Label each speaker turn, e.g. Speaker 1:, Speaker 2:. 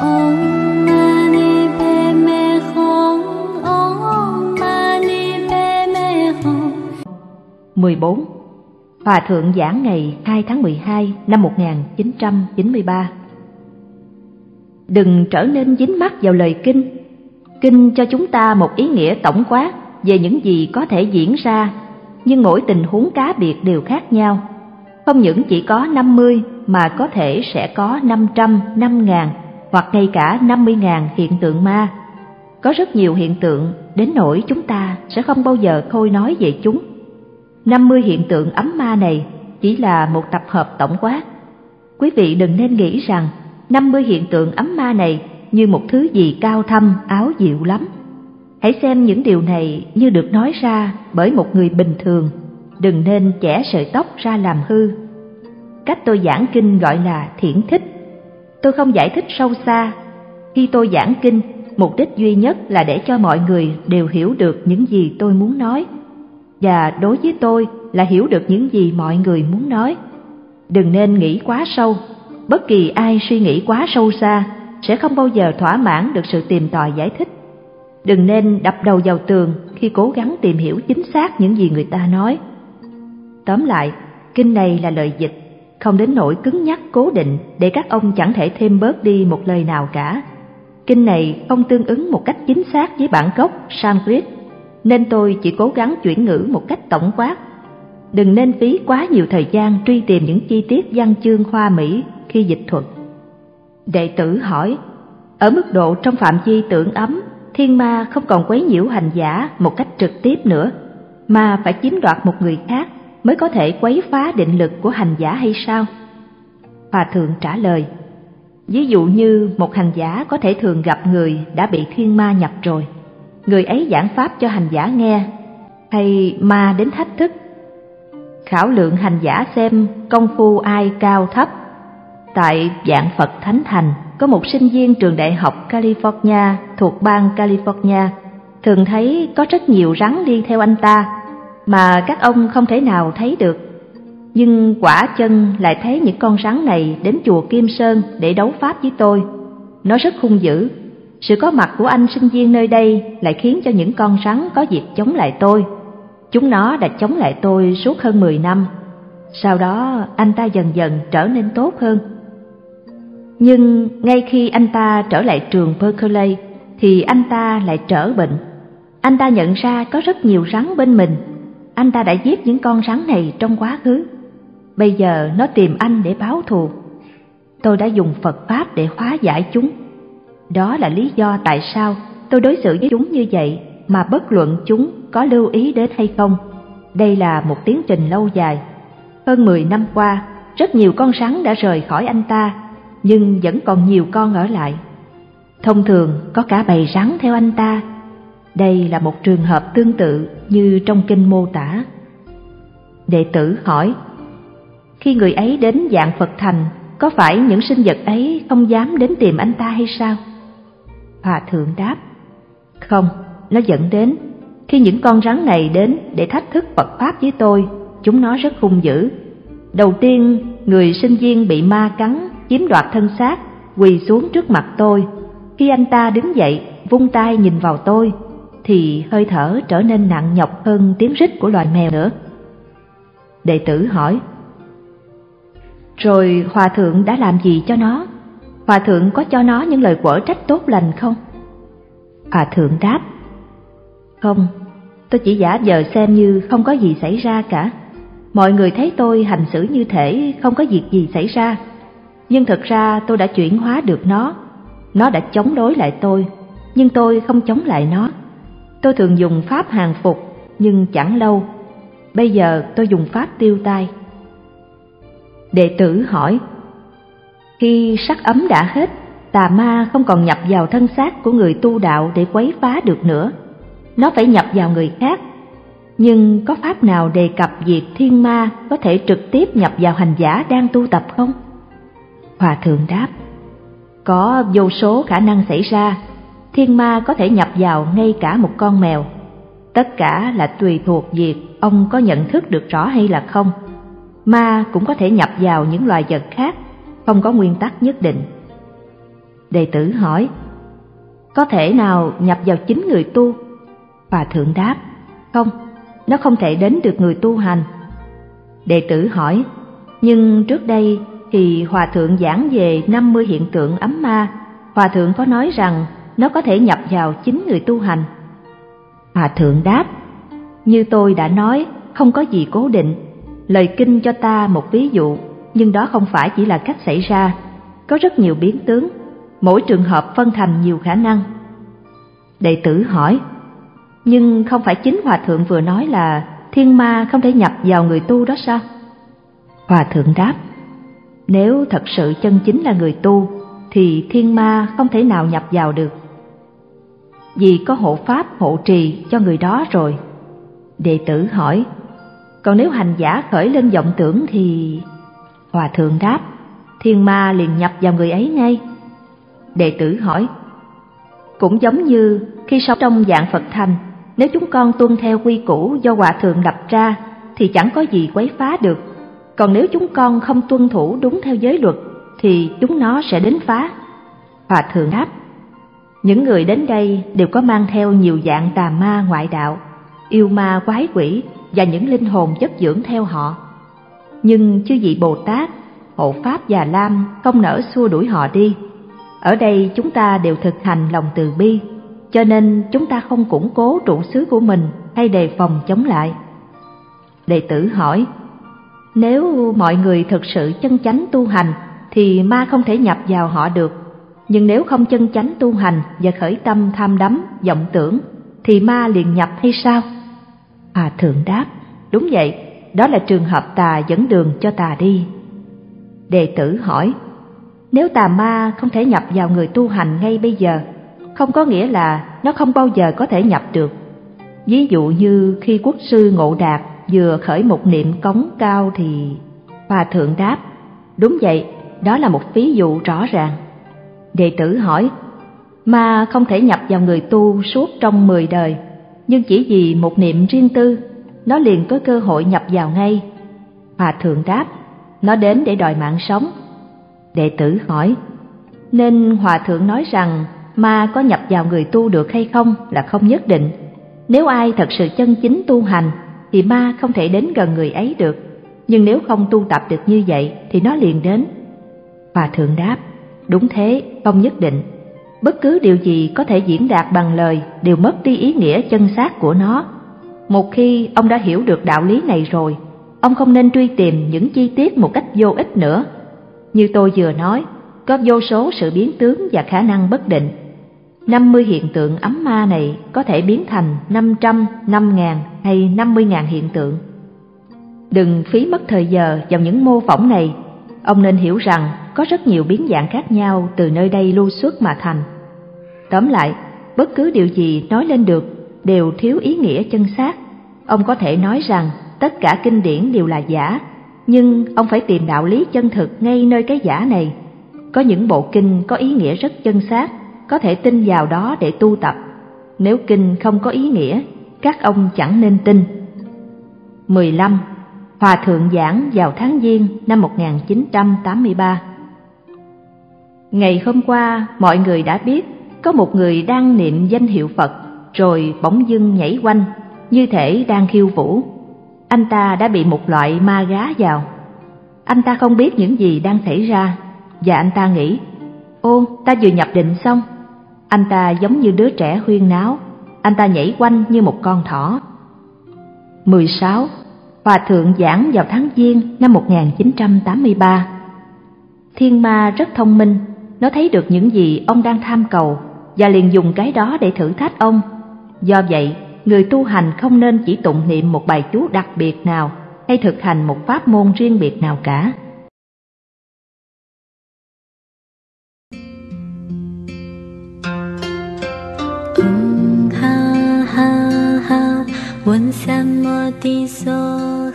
Speaker 1: 14. Hòa thượng giảng ngày 2 tháng 12 năm 1993 Đừng trở nên dính mắc vào lời kinh. Kinh cho chúng ta một ý nghĩa tổng quát về những gì có thể diễn ra, nhưng mỗi tình huống cá biệt đều khác nhau. Không những chỉ có 50 mà có thể sẽ có 500, 5 ngàn hoặc ngay cả 50.000 hiện tượng ma. Có rất nhiều hiện tượng đến nỗi chúng ta sẽ không bao giờ khôi nói về chúng. 50 hiện tượng ấm ma này chỉ là một tập hợp tổng quát. Quý vị đừng nên nghĩ rằng 50 hiện tượng ấm ma này như một thứ gì cao thâm, áo diệu lắm. Hãy xem những điều này như được nói ra bởi một người bình thường, đừng nên chẻ sợi tóc ra làm hư. Cách tôi giảng kinh gọi là thiển thích. Tôi không giải thích sâu xa. Khi tôi giảng kinh, mục đích duy nhất là để cho mọi người đều hiểu được những gì tôi muốn nói. Và đối với tôi là hiểu được những gì mọi người muốn nói. Đừng nên nghĩ quá sâu, bất kỳ ai suy nghĩ quá sâu xa sẽ không bao giờ thỏa mãn được sự tìm tòi giải thích. Đừng nên đập đầu vào tường khi cố gắng tìm hiểu chính xác những gì người ta nói. Tóm lại, kinh này là lời dịch, không đến nỗi cứng nhắc cố định để các ông chẳng thể thêm bớt đi một lời nào cả. Kinh này không tương ứng một cách chính xác với bản gốc Sanskrit, nên tôi chỉ cố gắng chuyển ngữ một cách tổng quát. Đừng nên phí quá nhiều thời gian truy tìm những chi tiết văn chương khoa mỹ khi dịch thuật. Đệ tử hỏi, ở mức độ trong phạm vi tưởng ấm, thiên ma không còn quấy nhiễu hành giả một cách trực tiếp nữa, mà phải chiếm đoạt một người khác mới có thể quấy phá định lực của hành giả hay sao? Hòa thượng trả lời, ví dụ như một hành giả có thể thường gặp người đã bị thiên ma nhập rồi, người ấy giảng pháp cho hành giả nghe, hay ma đến thách thức. Khảo lượng hành giả xem công phu ai cao thấp Tại Dạng Phật Thánh Thành, có một sinh viên trường đại học California thuộc bang California, thường thấy có rất nhiều rắn đi theo anh ta, mà các ông không thể nào thấy được. Nhưng quả chân lại thấy những con rắn này đến chùa Kim Sơn để đấu pháp với tôi. Nó rất hung dữ. Sự có mặt của anh sinh viên nơi đây lại khiến cho những con rắn có việc chống lại tôi. Chúng nó đã chống lại tôi suốt hơn 10 năm. Sau đó, anh ta dần dần trở nên tốt hơn nhưng ngay khi anh ta trở lại trường Berkeley thì anh ta lại trở bệnh. Anh ta nhận ra có rất nhiều rắn bên mình. Anh ta đã giết những con rắn này trong quá khứ. Bây giờ nó tìm anh để báo thù. Tôi đã dùng Phật Pháp để hóa giải chúng. Đó là lý do tại sao tôi đối xử với chúng như vậy mà bất luận chúng có lưu ý đến hay không. Đây là một tiến trình lâu dài. Hơn 10 năm qua, rất nhiều con rắn đã rời khỏi anh ta nhưng vẫn còn nhiều con ở lại. Thông thường có cả bầy rắn theo anh ta. Đây là một trường hợp tương tự như trong kinh mô tả. Đệ tử hỏi, khi người ấy đến dạng Phật thành, có phải những sinh vật ấy không dám đến tìm anh ta hay sao? Hòa thượng đáp, không, nó dẫn đến. Khi những con rắn này đến để thách thức Phật Pháp với tôi, chúng nó rất hung dữ. Đầu tiên, người sinh viên bị ma cắn chiếm đoạt thân xác, quỳ xuống trước mặt tôi. Khi anh ta đứng dậy, vung tay nhìn vào tôi, thì hơi thở trở nên nặng nhọc hơn tiếng rít của loài mèo nữa. Đệ tử hỏi, rồi Hòa Thượng đã làm gì cho nó? Hòa Thượng có cho nó những lời quở trách tốt lành không? Hòa Thượng đáp, không, tôi chỉ giả vờ xem như không có gì xảy ra cả. Mọi người thấy tôi hành xử như thể không có việc gì xảy ra nhưng thực ra tôi đã chuyển hóa được nó. Nó đã chống đối lại tôi, nhưng tôi không chống lại nó. Tôi thường dùng pháp hàng phục, nhưng chẳng lâu. Bây giờ tôi dùng pháp tiêu tai. Đệ tử hỏi, khi sắc ấm đã hết, tà ma không còn nhập vào thân xác của người tu đạo để quấy phá được nữa. Nó phải nhập vào người khác. Nhưng có pháp nào đề cập việc thiên ma có thể trực tiếp nhập vào hành giả đang tu tập không? Hòa thượng đáp, có vô số khả năng xảy ra, thiên ma có thể nhập vào ngay cả một con mèo. Tất cả là tùy thuộc việc ông có nhận thức được rõ hay là không. Ma cũng có thể nhập vào những loài vật khác, không có nguyên tắc nhất định. Đệ tử hỏi, có thể nào nhập vào chính người tu? Hòa thượng đáp, không, nó không thể đến được người tu hành. Đệ tử hỏi, nhưng trước đây thì Hòa thượng giảng về 50 hiện tượng ấm ma, Hòa thượng có nói rằng nó có thể nhập vào chính người tu hành. Hòa thượng đáp, như tôi đã nói, không có gì cố định. Lời kinh cho ta một ví dụ, nhưng đó không phải chỉ là cách xảy ra, có rất nhiều biến tướng, mỗi trường hợp phân thành nhiều khả năng. Đệ tử hỏi, nhưng không phải chính Hòa Thượng vừa nói là thiên ma không thể nhập vào người tu đó sao? Hòa Thượng đáp, nếu thật sự chân chính là người tu, thì thiên ma không thể nào nhập vào được. Vì có hộ pháp hộ trì cho người đó rồi. Đệ tử hỏi, còn nếu hành giả khởi lên vọng tưởng thì... Hòa thượng đáp, thiên ma liền nhập vào người ấy ngay. Đệ tử hỏi, cũng giống như khi sống trong dạng Phật thành, nếu chúng con tuân theo quy củ do Hòa thượng lập ra thì chẳng có gì quấy phá được. Còn nếu chúng con không tuân thủ đúng theo giới luật thì chúng nó sẽ đến phá. Hòa thượng đáp, những người đến đây đều có mang theo nhiều dạng tà ma ngoại đạo, yêu ma quái quỷ và những linh hồn chất dưỡng theo họ. Nhưng chư vị Bồ Tát, Hộ Pháp và Lam không nỡ xua đuổi họ đi. Ở đây chúng ta đều thực hành lòng từ bi, cho nên chúng ta không củng cố trụ xứ của mình hay đề phòng chống lại. Đệ tử hỏi, nếu mọi người thực sự chân chánh tu hành thì ma không thể nhập vào họ được. Nhưng nếu không chân chánh tu hành và khởi tâm tham đắm, vọng tưởng thì ma liền nhập hay sao? hòa thượng đáp, đúng vậy, đó là trường hợp tà dẫn đường cho tà đi. Đệ tử hỏi, nếu tà ma không thể nhập vào người tu hành ngay bây giờ, không có nghĩa là nó không bao giờ có thể nhập được. Ví dụ như khi quốc sư Ngộ Đạt vừa khởi một niệm cống cao thì... Hòa thượng đáp, đúng vậy, đó là một ví dụ rõ ràng. Đệ tử hỏi, ma không thể nhập vào người tu suốt trong mười đời, nhưng chỉ vì một niệm riêng tư, nó liền có cơ hội nhập vào ngay. Hòa thượng đáp, nó đến để đòi mạng sống. Đệ tử hỏi, nên Hòa thượng nói rằng ma có nhập vào người tu được hay không là không nhất định. Nếu ai thật sự chân chính tu hành thì ma không thể đến gần người ấy được, nhưng nếu không tu tập được như vậy thì nó liền đến. Hòa thượng đáp, đúng thế, không nhất định. Bất cứ điều gì có thể diễn đạt bằng lời đều mất đi ý nghĩa chân xác của nó. Một khi ông đã hiểu được đạo lý này rồi, ông không nên truy tìm những chi tiết một cách vô ích nữa. Như tôi vừa nói, có vô số sự biến tướng và khả năng bất định. 50 hiện tượng ấm ma này có thể biến thành 500, 5.000 hay 50.000 hiện tượng. Đừng phí mất thời giờ vào những mô phỏng này, ông nên hiểu rằng có rất nhiều biến dạng khác nhau từ nơi đây lưu xuất mà thành. Tóm lại, bất cứ điều gì nói lên được đều thiếu ý nghĩa chân xác. Ông có thể nói rằng tất cả kinh điển đều là giả, nhưng ông phải tìm đạo lý chân thực ngay nơi cái giả này. Có những bộ kinh có ý nghĩa rất chân xác, có thể tin vào đó để tu tập. Nếu kinh không có ý nghĩa, các ông chẳng nên tin. 15. Hòa thượng giảng vào tháng Giêng năm 1983 Ngày hôm qua, mọi người đã biết có một người đang niệm danh hiệu Phật rồi bỗng dưng nhảy quanh, như thể đang khiêu vũ. Anh ta đã bị một loại ma gá vào. Anh ta không biết những gì đang xảy ra, và anh ta nghĩ, ô, ta vừa nhập định xong. Anh ta giống như đứa trẻ huyên náo, anh ta nhảy quanh như một con thỏ. 16. Hòa thượng giảng vào tháng Giêng năm 1983. Thiên ma rất thông minh, nó thấy được những gì ông đang tham cầu và liền dùng cái đó để thử thách ông. Do vậy, người tu hành không nên chỉ tụng niệm một bài chú đặc biệt nào hay thực hành một pháp môn riêng biệt nào cả.
Speaker 2: ha ha ha, 问三摩地所。